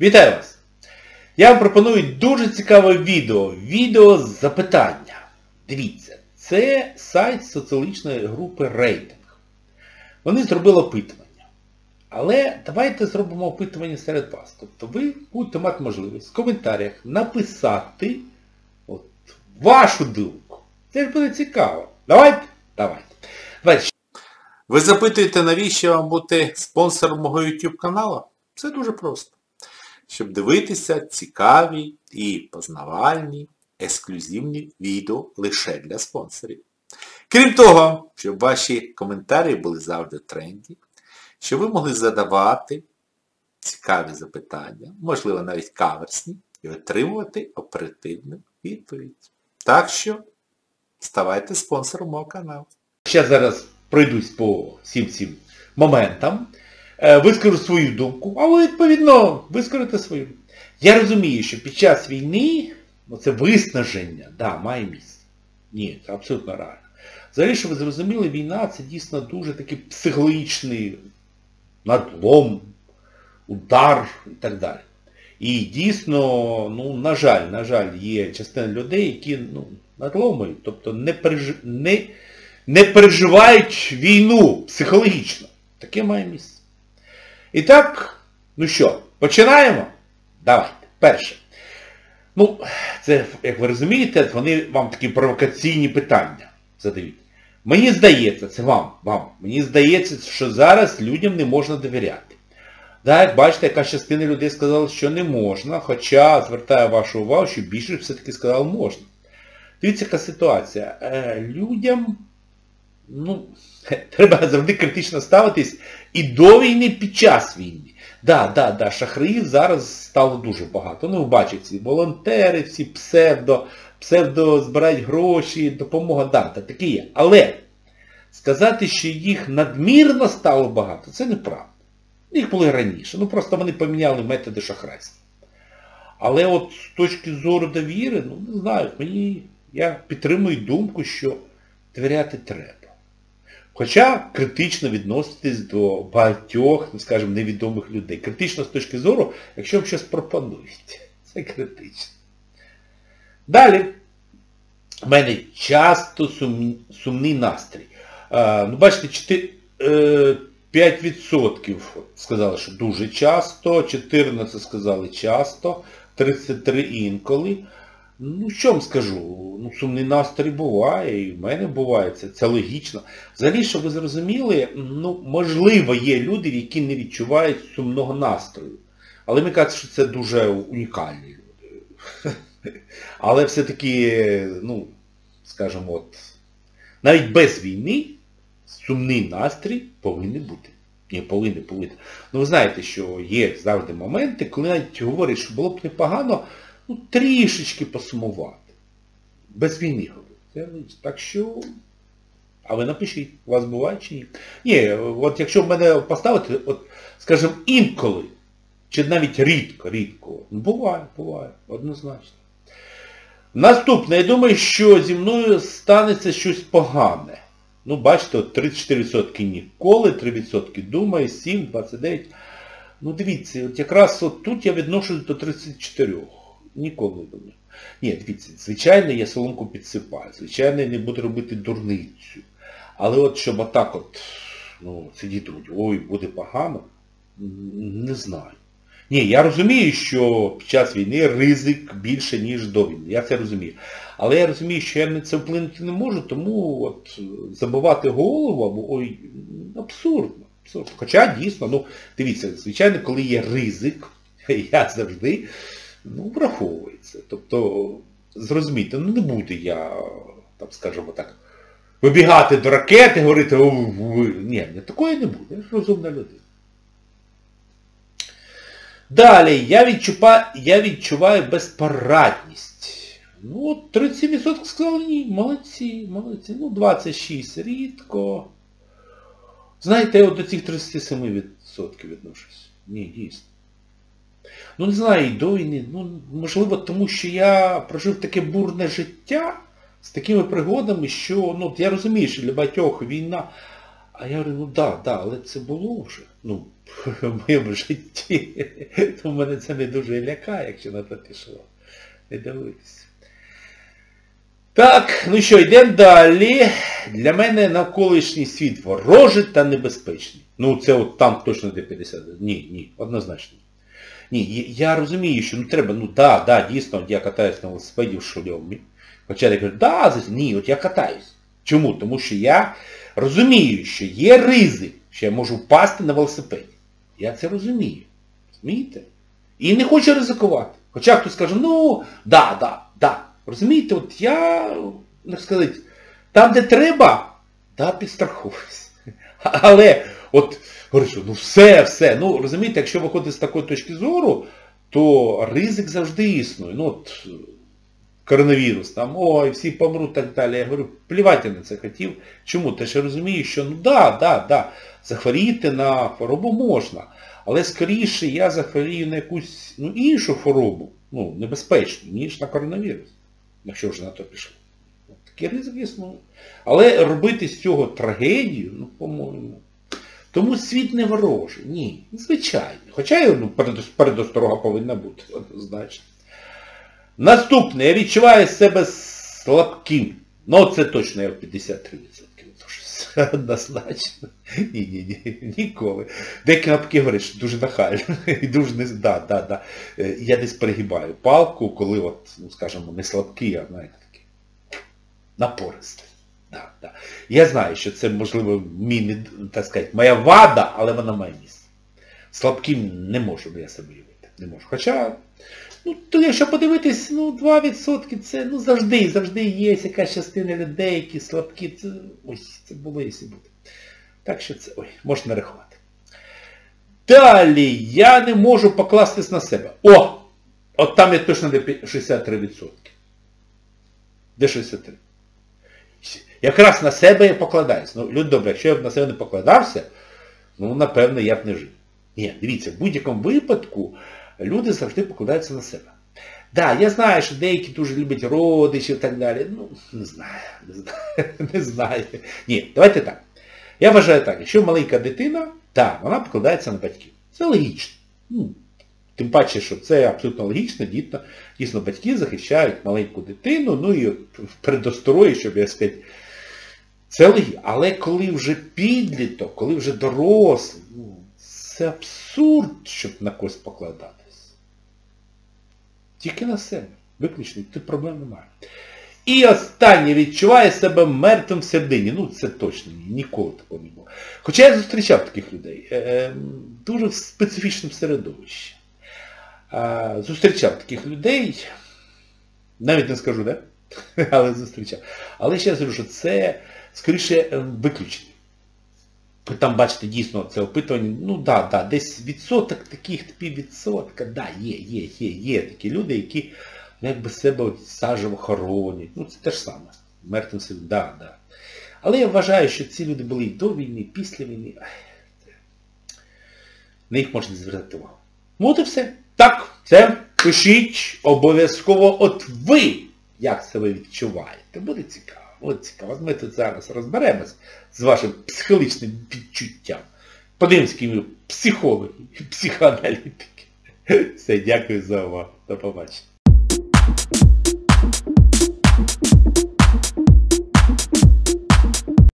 Вітаю вас! Я вам пропоную дуже цікаве відео. Відео з запитання. Дивіться, це сайт соціологічної групи Рейтинг. Вони зробили опитування. Але давайте зробимо опитування серед вас. Тобто ви будете мати можливість в коментарях написати от, вашу думку. Це ж буде цікаво. Давайте? Давайте. Давайте. Ви запитуєте, навіщо вам бути спонсором мого YouTube каналу? Це дуже просто. Щоб дивитися цікаві і познавальні, ексклюзивні відео лише для спонсорів. Крім того, щоб ваші коментарі були завжди тренді, щоб ви могли задавати цікаві запитання, можливо навіть каверсні, і отримувати оперативну відповідь. Так що ставайте спонсором мого каналу. Ще зараз пройдусь по всім цим моментам, вискажу свою думку, а ви, відповідно, вискажете свою. Я розумію, що під час війни ну, це виснаження, да, має місце. Ні, це абсолютно реально. Взагалі, що ви зрозуміли, війна це дійсно дуже такий психологічний надлом, удар і так далі. І дійсно, ну, на жаль, на жаль, є частина людей, які ну, надломують, тобто не, переж... не, не переживають війну психологічно. Таке має місце. І так, ну що, починаємо? Давайте. Перше. Ну, це, як ви розумієте, вони вам такі провокаційні питання задають. Мені здається, це вам, вам, мені здається, що зараз людям не можна довіряти. Да, як бачите, яка частина людей сказала, що не можна, хоча звертаю вашу увагу, що більшість все-таки сказала можна. Дивіться, яка ситуація. Е, людям, ну, треба завжди критично ставитись і до війни, і під час війни. Да, да, да, шахраїв зараз стало дуже багато. Ну, бачите, ці волонтери, всі псевдо, псевдо збирають гроші, допомога, да, та таке є. Але сказати, що їх надмірно стало багато, це неправда. Їх були раніше. Ну просто вони поміняли методи шахрайства. Але от з точки зору довіри, ну не знаю, мені, я підтримую думку, що довіряти треба. Хоча критично відноситись до багатьох, ну скажімо, невідомих людей. Критично з точки зору, якщо вам щось пропонують. Це критично. Далі. У мене часто сум, сумний настрій. А, ну, бачите, 4, е, 5% сказали, що дуже часто, 14 сказали часто, 33 інколи. Ну, що вам скажу? Ну, сумний настрій буває, і в мене буває, це, це логічно. Взагалі, щоб ви зрозуміли, ну, можливо, є люди, які не відчувають сумного настрою. Але мені кажуть, що це дуже унікальні люди. Але все-таки, ну, скажімо, от, навіть без війни сумний настрій повинен бути. Ні, повинен, повинен. Ну ви знаєте, що є завжди моменти, коли навіть говорять, що було б непогано, ну, трішечки посумувати. Без війни говорять. Так що... А ви напишіть, у вас буває чи ні? Ні, от якщо в мене поставити, от, скажімо, інколи, чи навіть рідко, рідко, ну, буває, буває, однозначно. Наступне, я думаю, що зі мною станеться щось погане. Ну, бачите, от 34% ніколи, 3% думає, 7, 29. Ну дивіться, от якраз от тут я відношусь до 34. Ніколи не думаю. Ні, дивіться, звичайно, я соломку підсипаю, звичайно, я не буду робити дурницю. Але от щоб отак от, ну, сидіти, ой, буде погано, не знаю. Ні, я розумію, що під час війни ризик більше, ніж до війни. Я це розумію. Але я розумію, що я на це вплинути не можу, тому от забивати голову, або ой, абсурдно. абсурдно. Хоча дійсно, ну, дивіться, звичайно, коли є ризик, я завжди ну, враховується. Тобто, зрозумійте, ну не буду я, там, скажімо так, вибігати до ракети, говорити, о, ви... ні, такої не буде, я ж розумна людина. Далі, я відчуваю, я відчуваю безпорадність. Ну, от 37% сказали ні, молодці, молодці. Ну, 26 рідко. Знаєте, я от до цих 37% відношусь. Ні, дійсно. Ну, не знаю, і до війни. Ну, можливо, тому що я прожив таке бурне життя з такими пригодами, що, ну, я розумію, що для багатьох війна, А я говорю, ну да, да, але це було вже. Ну, в моєму житті. То мене це не дуже лякає, якщо на то пішло. Не дивитися. Так, ну що, йдемо далі. Для мене навколишній світ ворожий та небезпечний. Ну це от там точно де 50. Ні, ні, однозначно. Ні, я розумію, що ну треба, ну да, да, дійсно, я катаюсь на велосипеді в шольомі. Хоча я кажу, да, ні, от я катаюсь. Чому? Тому що я розумію, що є ризик, що я можу впасти на велосипеді. Я це розумію. Розумієте? І не хочу ризикувати. Хоча хтось скаже, ну, да, да, да. Розумієте, от я, як сказати, там, де треба, да, підстраховуюсь. Але от, говорю, що ну все, все. Ну, розумієте, якщо виходить з такої точки зору, то ризик завжди існує. Ну, от, коронавірус, там, ой, всі помруть так далі. Я говорю, плівати на це хотів. Чому? Ти ж розумієш, що ну да, да, да, захворіти на хворобу можна. Але скоріше я захворію на якусь ну, іншу хворобу, ну, небезпечну, ніж на коронавірус. Якщо вже на то пішло. Такий ризик існує. Але робити з цього трагедію, ну, по-моєму. Тому світ не ворожий. Ні, звичайно. Хоча ну, передосторога повинна бути, однозначно. Наступне, я відчуваю себе слабким. Ну це точно я в 53%. Тож однозначно. Ні-ні-ні, ніколи. Деякі навпаки говорять, що дуже нахально. І дуже не... Да, да, да. Я десь перегибаю палку, коли от, ну скажімо, не слабкий, а знаєте такий напористий. Да, да. Я знаю, що це, можливо, мій, так сказати, моя вада, але вона має місце. Слабким не можу я себе уявити. Не можу. Хоча... Ну, то якщо подивитись, ну, 2% це ну, завжди, завжди є якась частина людей, які слабкі. Це, ось, це було і буде. Так що це, ой, можна рахувати. Далі, я не можу покластись на себе. О! От там я точно де 63%. Де 63? Якраз на себе я покладаюсь. Ну, люди добре, якщо я б на себе не покладався, ну, напевно, я б не жив. Ні, дивіться, в будь-якому випадку люди завжди покладаються на себе. Так, да, я знаю, що деякі дуже люблять родичів і так далі. Ну, не знаю, не знаю, не знаю. Ні, давайте так. Я вважаю так, якщо маленька дитина, так, вона покладається на батьків. Це логічно. Ну, Тим паче, що це абсолютно логічно, дійсно, дійсно батьки захищають маленьку дитину, ну і передосторої, щоб я сказати, це логічно. Але коли вже підліток, коли вже дорослий, ну, це абсурд, щоб на когось покладатись. Тільки на себе. Виключно, тут проблем немає. І останнє відчуває себе мертвим в середині. Ну, це точно ніколи такого не було. Хоча я зустрічав таких людей. Е, дуже в специфічному середовищі. Е, зустрічав таких людей, навіть не скажу, де, але зустрічав. Але ще я скажу, що це скоріше виключення. Там, бачите, дійсно це опитування, ну да, да, десь відсоток таких відсотка, да, є, є, є, є такі люди, які якби себе сажево хоронять. Ну це те ж саме. Мертвим селі, да, да. Але я вважаю, що ці люди були і до війни, і після війни. На їх можна звертати увагу. Ну от і все. Так, це пишіть обов'язково от ви, як себе відчуваєте. Буде цікаво. От цікаво. Ми тут зараз розберемось з вашим психологічним відчуттям. Подивимось, які ви психологи, психоаналітики. Все, дякую за увагу. До побачення.